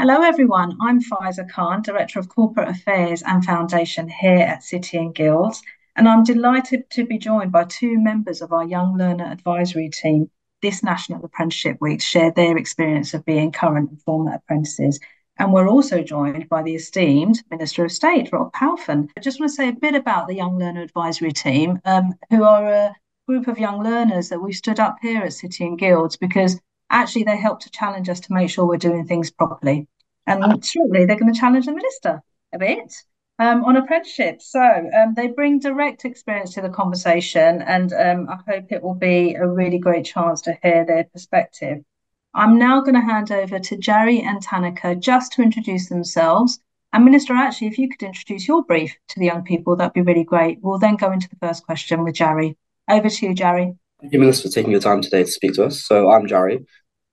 Hello, everyone. I'm Faiza Khan, Director of Corporate Affairs and Foundation here at City and Guilds, and I'm delighted to be joined by two members of our Young Learner Advisory team this National Apprenticeship Week to share their experience of being current and former apprentices. And we're also joined by the esteemed Minister of State, Rob Halfon. I just want to say a bit about the Young Learner Advisory team, um, who are a group of young learners that we stood up here at City and Guilds because actually they help to challenge us to make sure we're doing things properly. And shortly they're going to challenge the minister a bit um, on apprenticeships. So um, they bring direct experience to the conversation, and um, I hope it will be a really great chance to hear their perspective. I'm now going to hand over to Jerry and Tanaka just to introduce themselves. And Minister, actually, if you could introduce your brief to the young people, that'd be really great. We'll then go into the first question with Jerry. Over to you, Jerry. Thank you, Minister, for taking your time today to speak to us. So I'm Jerry.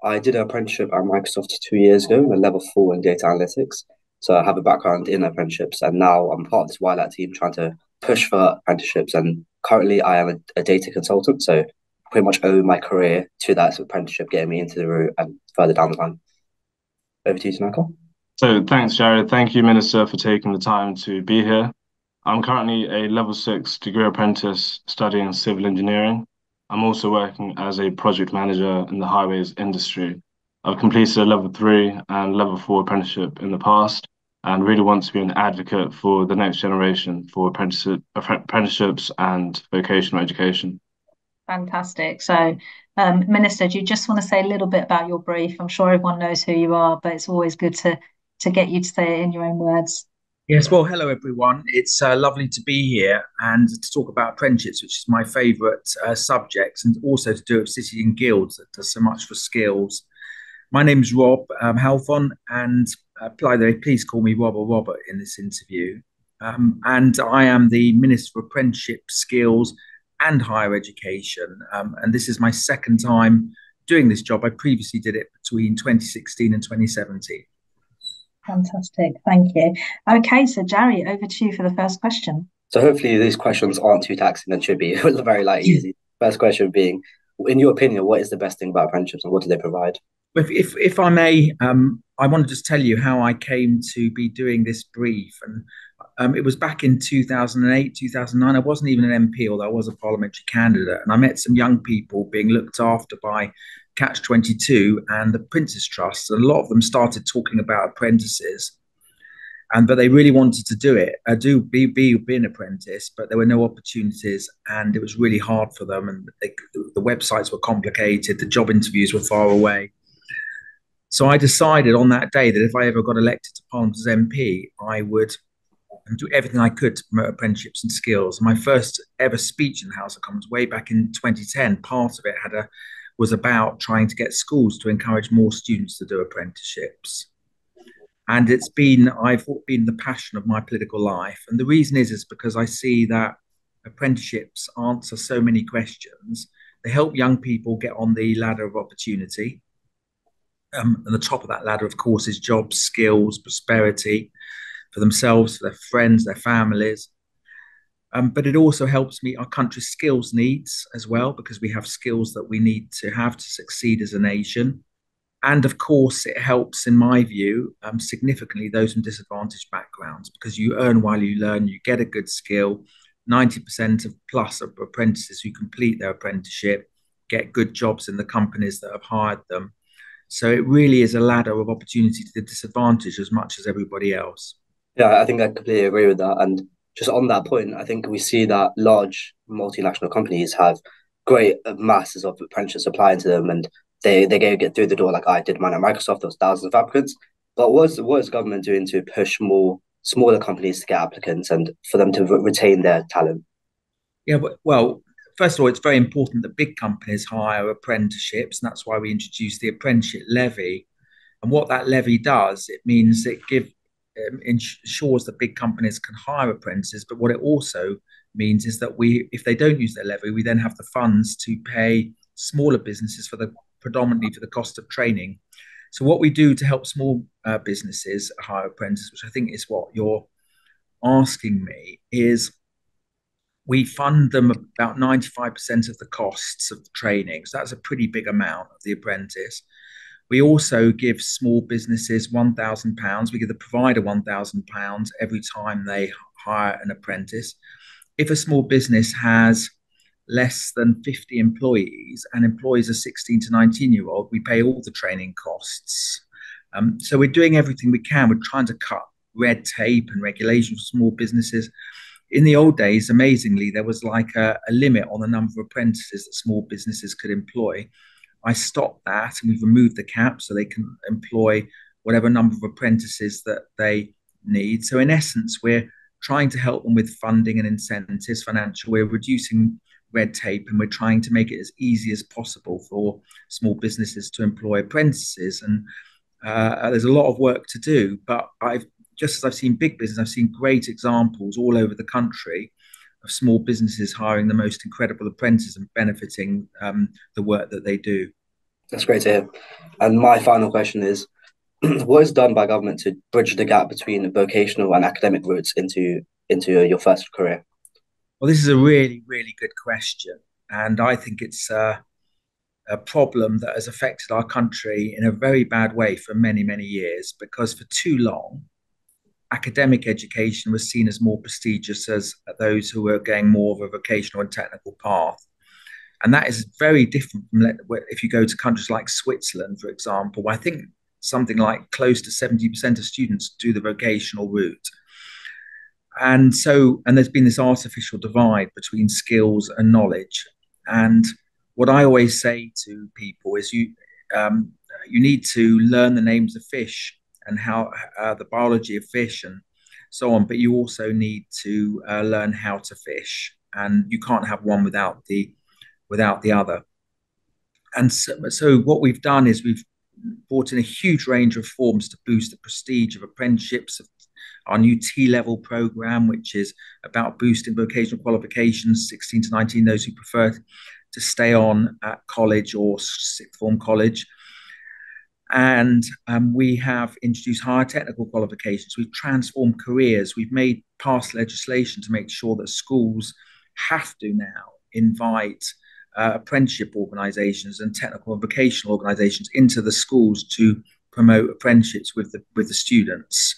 I did an apprenticeship at Microsoft two years ago, a level four in data analytics. So I have a background in apprenticeships, and now I'm part of this YLAT team trying to push for apprenticeships. And currently, I am a, a data consultant, so pretty much owe my career to that apprenticeship, getting me into the route and further down the line. Over to you, Michael. So thanks, Jared. Thank you, Minister, for taking the time to be here. I'm currently a level six degree apprentice studying civil engineering. I'm also working as a project manager in the highways industry. I've completed a level three and level four apprenticeship in the past and really want to be an advocate for the next generation for apprenticeships and vocational education. Fantastic. So, um, Minister, do you just want to say a little bit about your brief? I'm sure everyone knows who you are, but it's always good to to get you to say it in your own words. Yes, well, hello everyone. It's uh, lovely to be here and to talk about apprenticeships, which is my favourite uh, subject, and also to do it with City and Guilds that does so much for skills. My name is Rob um, Halfon, and uh, please call me Rob or Robert in this interview. Um, and I am the Minister for Apprenticeship Skills and Higher Education. Um, and this is my second time doing this job. I previously did it between 2016 and 2017. Fantastic. Thank you. Okay, so Jerry, over to you for the first question. So hopefully these questions aren't too taxing and should be very like easy. First question being, in your opinion, what is the best thing about apprenticeships and what do they provide? If, if, if I may, um, I want to just tell you how I came to be doing this brief. And um, it was back in 2008, 2009. I wasn't even an MP, although I was a parliamentary candidate. And I met some young people being looked after by Catch 22 and the Prince's Trust. A lot of them started talking about apprentices. And but they really wanted to do it, uh, do be, be be an apprentice, but there were no opportunities, and it was really hard for them. And they, the websites were complicated, the job interviews were far away. So I decided on that day that if I ever got elected to Parliament as MP, I would do everything I could to promote apprenticeships and skills. My first ever speech in the House of Commons, way back in 2010, part of it had a was about trying to get schools to encourage more students to do apprenticeships. And it's been, I've been the passion of my political life. And the reason is, is because I see that apprenticeships answer so many questions. They help young people get on the ladder of opportunity. Um, and the top of that ladder, of course, is jobs, skills, prosperity for themselves, for their friends, their families. Um, but it also helps meet our country's skills needs as well, because we have skills that we need to have to succeed as a nation. And of course, it helps, in my view, um, significantly those from disadvantaged backgrounds, because you earn while you learn, you get a good skill. 90% of plus of apprentices who complete their apprenticeship get good jobs in the companies that have hired them. So it really is a ladder of opportunity to the disadvantaged as much as everybody else. Yeah, I think I completely agree with that. And just on that point, I think we see that large multinational companies have great masses of apprentices applying to them, and they they go get through the door. Like I did mine at Microsoft, there was thousands of applicants. But what is what is government doing to push more smaller companies to get applicants and for them to re- retain their talent? Yeah, well, first of all, it's very important that big companies hire apprenticeships, and that's why we introduced the apprenticeship levy. And what that levy does, it means it give um, ensures that big companies can hire apprentices. But what it also means is that we, if they don't use their levy, we then have the funds to pay smaller businesses for the predominantly for the cost of training. So what we do to help small uh, businesses hire apprentices, which I think is what you're asking me, is we fund them about 95% of the costs of the training. So that's a pretty big amount of the apprentice. We also give small businesses £1,000. We give the provider £1,000 every time they hire an apprentice. If a small business has less than 50 employees and employs a 16 to 19 year old, we pay all the training costs. Um, so we're doing everything we can. We're trying to cut red tape and regulation for small businesses. In the old days, amazingly, there was like a, a limit on the number of apprentices that small businesses could employ. I stopped that and we've removed the cap so they can employ whatever number of apprentices that they need. So, in essence, we're trying to help them with funding and incentives, financial. We're reducing red tape and we're trying to make it as easy as possible for small businesses to employ apprentices. And uh, there's a lot of work to do, but I've just as I've seen big business, I've seen great examples all over the country of small businesses hiring the most incredible apprentices and benefiting um, the work that they do. That's great to hear. And my final question is what is done by government to bridge the gap between vocational and academic routes into into your first career? Well, this is a really, really good question. And I think it's a problem that has affected our country in a very bad way for many, many years because for too long, academic education was seen as more prestigious as those who were going more of a vocational and technical path. And that is very different from if you go to countries like Switzerland, for example, I think something like close to 70% of students do the vocational route. And so, and there's been this artificial divide between skills and knowledge. And what I always say to people is you, um, you need to learn the names of fish and how uh, the biology of fish and so on. But you also need to uh, learn how to fish, and you can't have one without the without the other. And so, so what we've done is we've brought in a huge range of forms to boost the prestige of apprenticeships. Of our new T level program, which is about boosting vocational qualifications, 16 to 19, those who prefer to stay on at college or sixth form college. And um, we have introduced higher technical qualifications. We've transformed careers. We've made past legislation to make sure that schools have to now invite uh, apprenticeship organisations and technical and vocational organisations into the schools to promote apprenticeships with the with the students.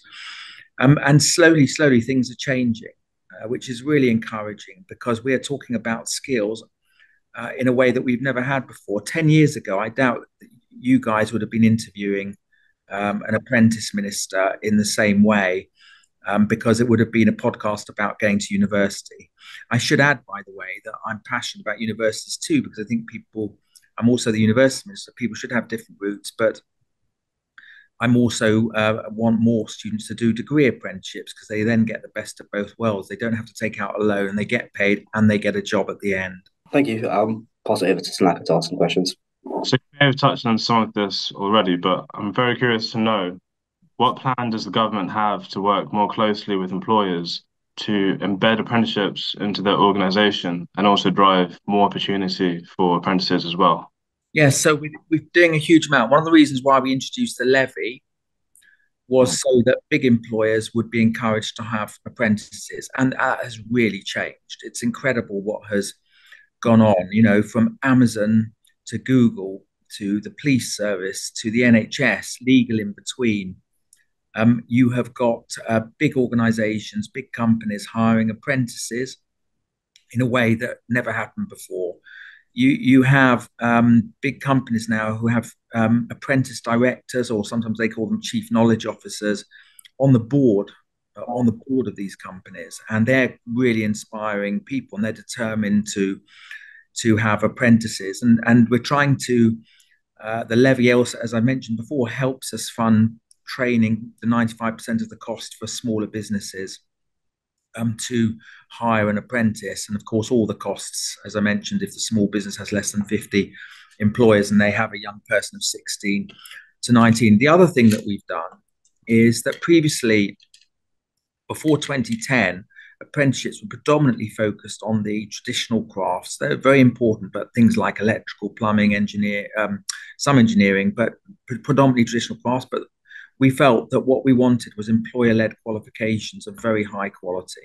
Um, and slowly, slowly, things are changing, uh, which is really encouraging because we are talking about skills uh, in a way that we've never had before. Ten years ago, I doubt you guys would have been interviewing um, an apprentice minister in the same way um, because it would have been a podcast about going to university. I should add, by the way, that I'm passionate about universities too because I think people, I'm also the university minister, people should have different routes, but I'm also uh, want more students to do degree apprenticeships because they then get the best of both worlds. They don't have to take out a loan, they get paid, and they get a job at the end. Thank you. Um, pass it over to Snapper to ask some questions. So you may have touched on some of this already, but I'm very curious to know what plan does the government have to work more closely with employers to embed apprenticeships into their organisation and also drive more opportunity for apprentices as well? Yes, so we, we're doing a huge amount. One of the reasons why we introduced the levy was mm. so that big employers would be encouraged to have apprentices, and that has really changed. It's incredible what has gone on. You know, from Amazon to Google to the police service to the NHS, legal in between. Um, you have got uh, big organizations, big companies hiring apprentices in a way that never happened before. You, you have um, big companies now who have um, apprentice directors, or sometimes they call them chief knowledge officers, on the board uh, on the board of these companies, and they're really inspiring people, and they're determined to to have apprentices, and and we're trying to. Uh, the levy, also, as I mentioned before, helps us fund training the 95% of the cost for smaller businesses um, to hire an apprentice. And of course, all the costs, as I mentioned, if the small business has less than 50 employers and they have a young person of 16 to 19. The other thing that we've done is that previously, before 2010, apprenticeships were predominantly focused on the traditional crafts. They're very important, but things like electrical, plumbing, engineer, um, some engineering, but predominantly traditional crafts. But we felt that what we wanted was employer-led qualifications of very high quality.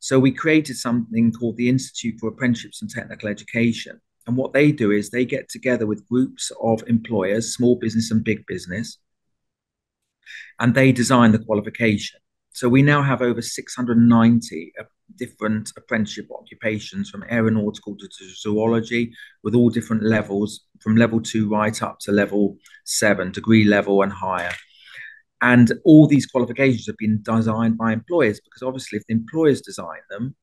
So we created something called the Institute for Apprenticeships and Technical Education. And what they do is they get together with groups of employers, small business and big business, and they design the qualification. So we now have over 690 different apprenticeship occupations from aeronautical to, zoology with all different levels from level two right up to level seven, degree level and higher. And all these qualifications have been designed by employers because obviously, if the employers design them,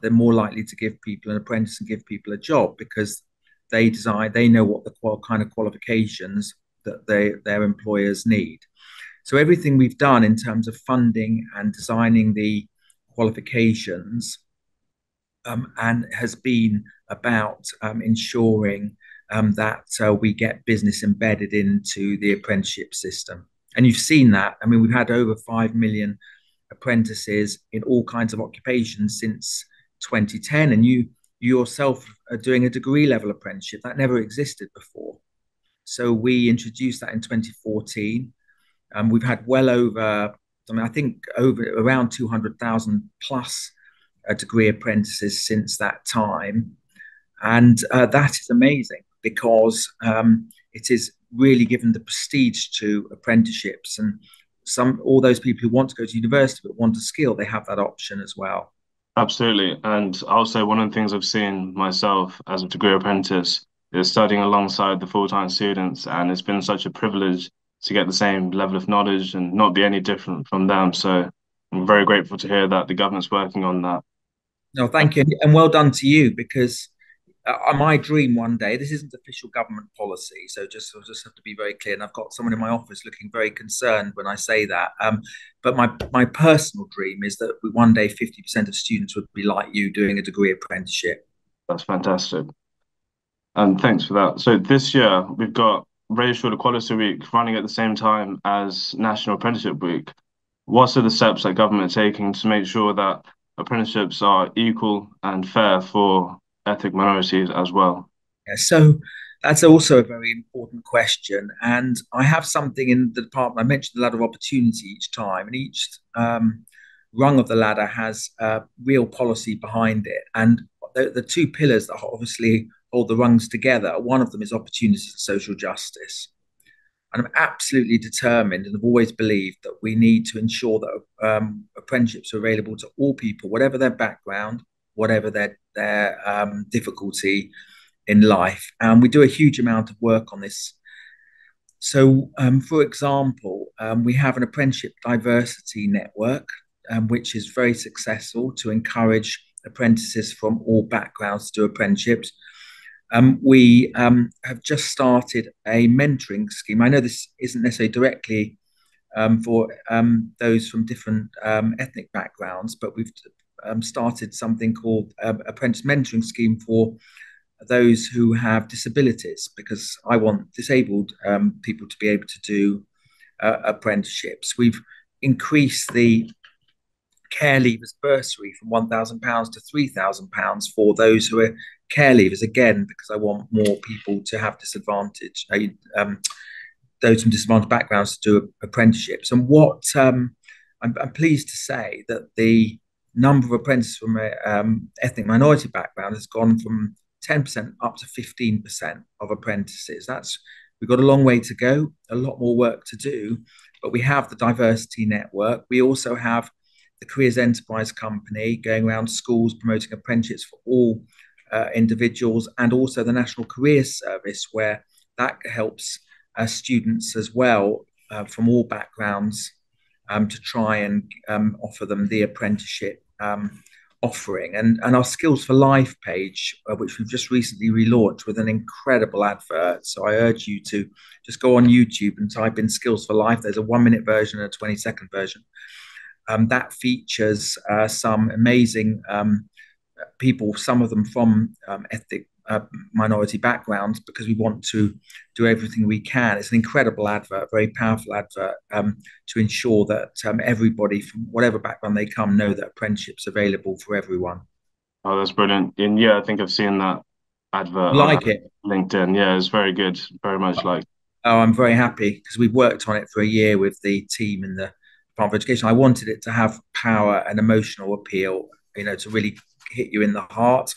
they're more likely to give people an apprentice and give people a job because they design, they know what the kind of qualifications that they, their employers need. So everything we've done in terms of funding and designing the qualifications um, and has been about um, ensuring um, that uh, we get business embedded into the apprenticeship system. And you've seen that. I mean, we've had over 5 million apprentices in all kinds of occupations since 2010. And you, you yourself are doing a degree level apprenticeship that never existed before. So we introduced that in 2014. Um, we've had well over, I mean, I think over around 200,000 plus uh, degree apprentices since that time. And uh, that is amazing because um, it is really given the prestige to apprenticeships. And some all those people who want to go to university but want a skill they have that option as well. Absolutely. And say one of the things i've seen myself as a degree apprentice is studying alongside the full-time students. And it's been such a privilege to get the same level of knowledge and not be any different from them. So i'm very grateful to hear that the government's working on that. No thank you. And well done to you because uh, my dream one day this isn't official government policy so just I just have to be very clear and i've got someone in my office looking very concerned when i say that. Um, but my my personal dream is that one day 50% of students would be like you doing a degree apprenticeship. That's fantastic. And thanks for that. So this year we've got racial equality week running at the same time as national apprenticeship week what are the steps that government are taking to make sure that apprenticeships are equal and fair for ethnic minorities as well? Yeah, so that's also a very important question. And I have something in the department. I mentioned the ladder of opportunity each time, and each um, rung of the ladder has a real policy behind it. And the, the two pillars that obviously hold the rungs together one of them is opportunity and social justice. And I'm absolutely determined and have always believed that we need to ensure that um, apprenticeships are available to all people, whatever their background, whatever their their um, difficulty in life. And we do a huge amount of work on this. So, um, for example, um, we have an apprenticeship diversity network, um, which is very successful to encourage apprentices from all backgrounds to do apprenticeships. Um, we um, have just started a mentoring scheme. I know this isn't necessarily directly um, for um, those from different um, ethnic backgrounds, but we've um, started something called uh, apprentice mentoring scheme for those who have disabilities because I want disabled people to be able to do uh, apprenticeships. We've increased the care leavers bursary from £1,000 to £3,000 for those who are care leavers, again, because I want more people to have disadvantage, um, those from disadvantaged backgrounds to do apprenticeships. And what um, I'm, I'm, pleased to say that the number of apprentices from a um, ethnic minority background has gone from 10% up to 15% of apprentices. That's we've got a long way to go, a lot more work to do, but we have the diversity network. We also have the Careers Enterprise Company going around schools promoting apprenticeships for all uh, individuals, and also the National Careers Service, where that helps uh, students as well uh, from all backgrounds um, to try and um, offer them the apprenticeship um, offering. And, and our Skills for Life page, uh, which we've just recently relaunched with an incredible advert. So I urge you to just go on YouTube and type in Skills for Life. There's a one minute version and a 20 second version. Um, that features uh, some amazing um, people, some of them from um, ethnic uh, minority backgrounds because we want to do everything we can. It's an incredible advert, very powerful advert um, to ensure that um, everybody from whatever background they come know that apprenticeships available for everyone. Oh, that's brilliant! And yeah, I think I've seen that advert. Like it, LinkedIn. Yeah, it's very good. Very much like. Oh, I'm very happy because we've worked on it for a year with the team in the Department of Education. I wanted it to have power and emotional appeal, you know, to really hit you in the heart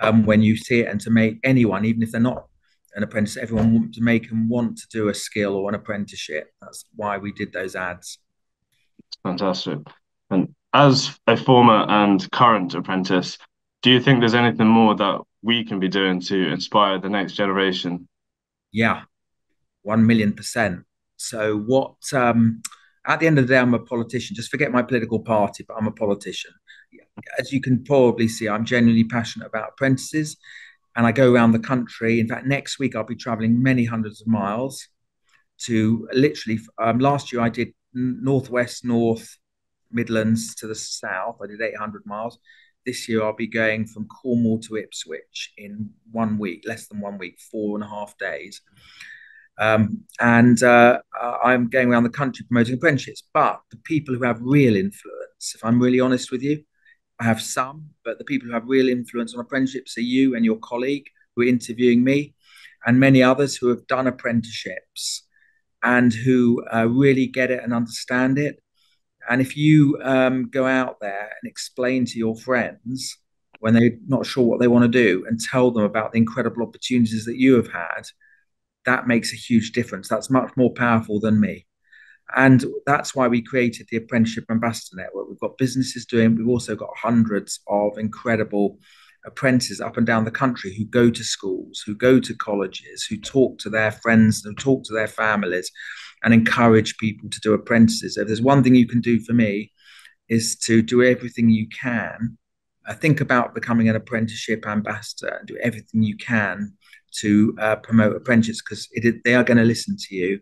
um, when you see it and to make anyone, even if they're not an apprentice, everyone want to make them want to do a skill or an apprenticeship. That's why we did those ads. Fantastic. And as a former and current apprentice, do you think there's anything more that we can be doing to inspire the next generation? Yeah, one million percent. So what? Um, at the end of the day, I'm a politician. Just forget my political party, but I'm a politician. As you can probably see, I'm genuinely passionate about apprentices, and I go around the country. In fact, next week I'll be traveling many hundreds of miles to literally. Um, last year I did northwest, north, Midlands to the south. I did 800 miles. This year I'll be going from Cornwall to Ipswich in one week, less than one week, four and a half days. Um, and uh, I'm going around the country promoting apprenticeships. But the people who have real influence, if I'm really honest with you, I have some, but the people who have real influence on apprenticeships are you and your colleague who are interviewing me, and many others who have done apprenticeships and who uh, really get it and understand it. And if you um, go out there and explain to your friends when they're not sure what they want to do and tell them about the incredible opportunities that you have had, that makes a huge difference. That's much more powerful than me. And that's why we created the Apprenticeship Ambassador Network. We've got businesses doing, we've also got hundreds of incredible apprentices up and down the country who go to schools, who go to colleges, who talk to their friends, who talk to their families, and encourage people to do apprentices. If there's one thing you can do for me, is to do everything you can. Uh, think about becoming an apprenticeship ambassador and do everything you can to uh, promote apprentices because they are going to listen to you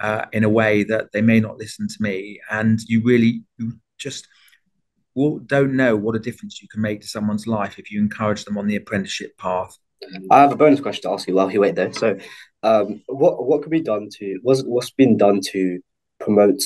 uh, in a way that they may not listen to me. And you really you just don't know what a difference you can make to someone's life if you encourage them on the apprenticeship path. I have a bonus question to ask you while you wait there. So, um, what what could be done to what's what's been done to promote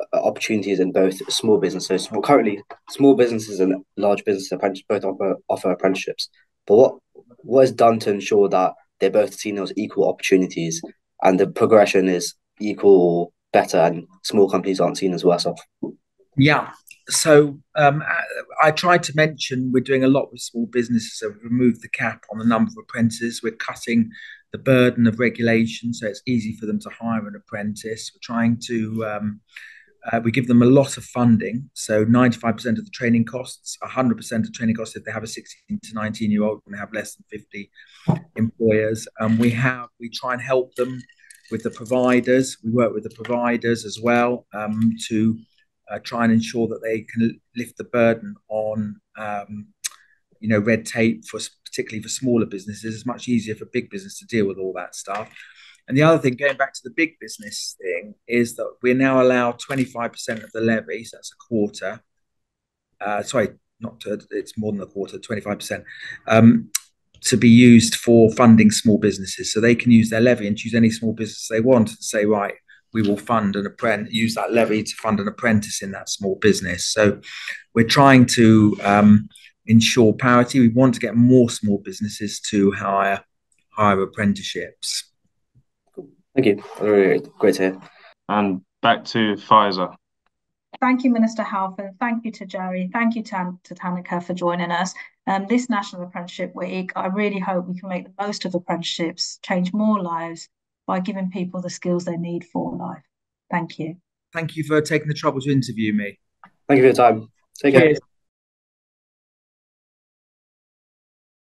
uh, opportunities in both small businesses? Well, currently, small businesses and large businesses both offer offer apprenticeships. But what what is done to ensure that they're both seen as equal opportunities and the progression is equal, better, and small companies aren't seen as worse off? Yeah, so um, I tried to mention we're doing a lot with small businesses. So we've removed the cap on the number of apprentices. We're cutting the burden of regulation, so it's easy for them to hire an apprentice. We're trying to um, uh, we give them a lot of funding, so 95% of the training costs, 100% of training costs if they have a 16 to 19 year old and they have less than 50 employers. Um, we have we try and help them with the providers. We work with the providers as well um, to uh, try and ensure that they can lift the burden on um, you know red tape for particularly for smaller businesses. It's much easier for big business to deal with all that stuff. And the other thing, going back to the big business thing, is that we're now allowed 25% of the levy, so that's a quarter. Uh, sorry, not to, it's more than a quarter, 25%, um, to be used for funding small businesses. So they can use their levy and choose any small business they want and say, right, we will fund an apprentice, use that levy to fund an apprentice in that small business. So we're trying to um, ensure parity. We want to get more small businesses to hire hire apprenticeships. Thank you. Really great to hear. And back to Faiza. Thank you, Minister Halfon. Thank you to Jerry. Thank you to, to Tanaka for joining us. Um, this National Apprenticeship Week, I really hope we can make the most of apprenticeships, change more lives, by giving people the skills they need for life. Thank you. Thank you for taking the trouble to interview me. Thank you for your time. Take Cheers. care.